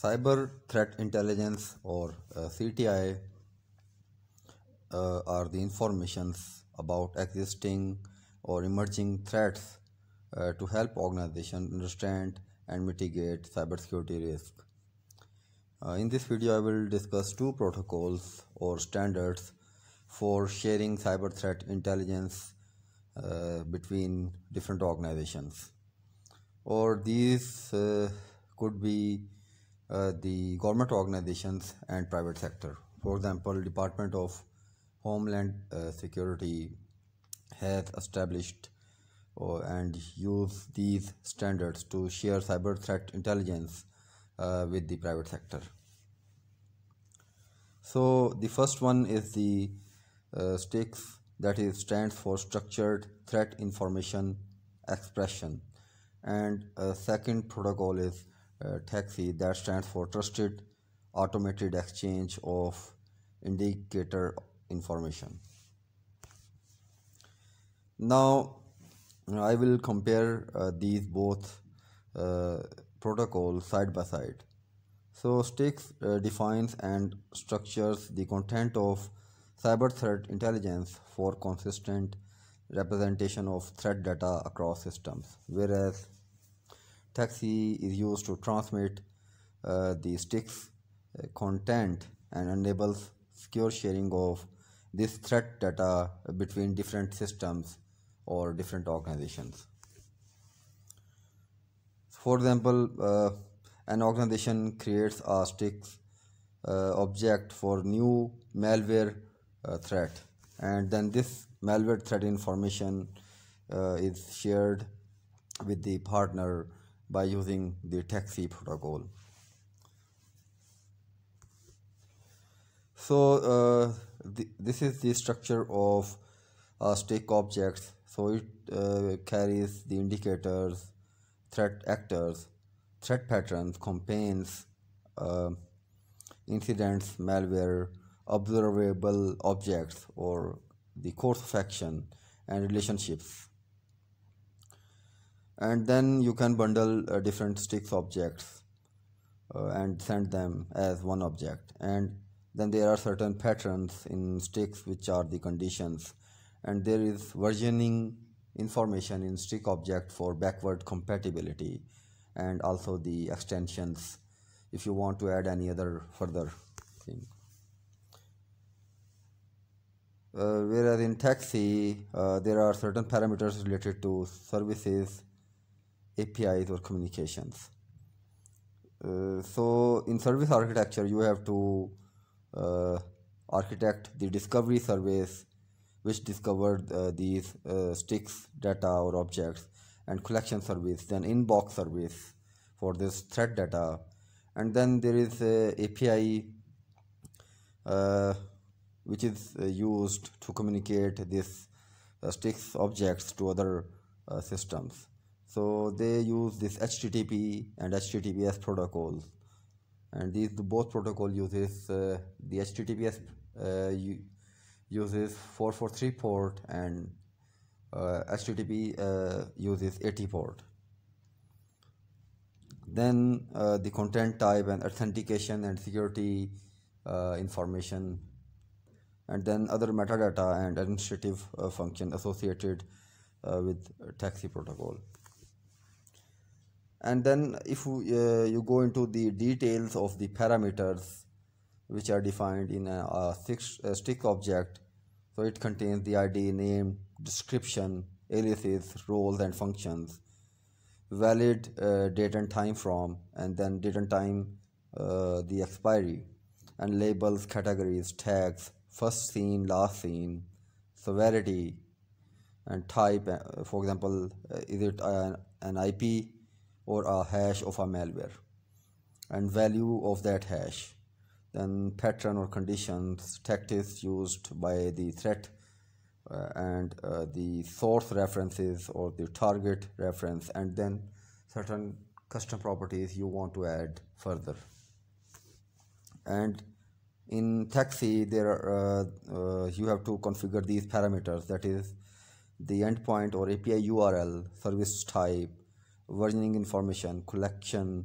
Cyber threat intelligence or uh, CTI uh, are the informations about existing or emerging threats uh, to help organizations understand and mitigate cybersecurity risk. In this video, I will discuss two protocols or standards for sharing cyber threat intelligence between different organizations. Or these could be uh, the government organizations and private sector. For example, Department of Homeland uh, Security has established uh, and use these standards to share cyber threat intelligence uh, with the private sector. So the first one is the uh, STIX that is stands for Structured Threat Information Expression and a second protocol is uh, TAXII that stands for Trusted Automated Exchange of Indicator Information. Now I will compare uh, these both uh, protocols side by side. So STIX uh, defines and structures the content of cyber threat intelligence for consistent representation of threat data across systems, whereas TAXII is used to transmit uh, the STIX uh, content and enables secure sharing of this threat data between different systems or different organizations. For example, uh, an organization creates a STIX uh, object for new malware uh, threat and then this malware threat information uh, is shared with the partner by using the TAXII protocol. So uh, the, this is the structure of a STIX objects. So it uh, carries the indicators, threat actors, threat patterns, campaigns, uh, incidents, malware, observable objects or the course of action and relationships and then you can bundle uh, different STIX objects uh, and send them as one object. And then there are certain patterns in STIX which are the conditions. And there is versioning information in STIX object for backward compatibility and also the extensions if you want to add any other further thing. Uh, whereas in TAXII uh, there are certain parameters related to services APIs or communications uh, so in service architecture you have to uh, architect the discovery service which discovered uh, these uh, STIX data or objects and collection service then inbox service for this thread data and then there is a API which is uh, used to communicate uh, STIX objects to other uh, systems. So they use this HTTP and HTTPS protocols, and these the both protocol uses uh, the HTTPS uh, uses 443 port and HTTP uh, uses 80 port. Then the content type and authentication and security information. And then other metadata and administrative uh, function associated uh, with TAXII protocol and then if uh, you go into the details of the parameters which are defined in a, a, six, a STIX object so it contains the id name description aliases roles and functions valid uh, date and time from and then date and time uh, the expiry and labels categories tags first seen, last seen, severity, and type. Uh, for example, uh, is it an IP or a hash of a malware, and value of that hash. Then pattern or conditions, tactics used by the threat, uh, and uh, the source references or the target reference, and then certain custom properties you want to add further. And in TAXII there are, uh, uh, you have to configure these parameters that is the endpoint or API URL service type versioning information collection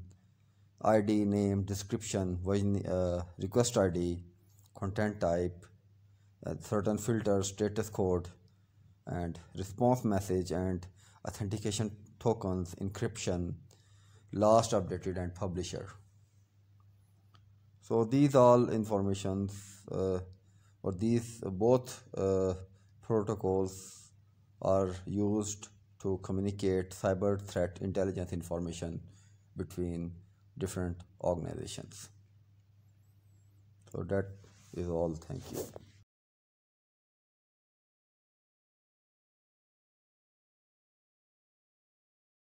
id name description version uh, request id content type uh, certain filters status code and response message and authentication tokens encryption last updated and publisher. So these all informations uh, or these uh, both uh, protocols are used to communicate cyber threat intelligence information between different organizations. So that is all. Thank you